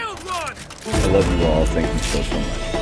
I love you all. Thank you so, so much.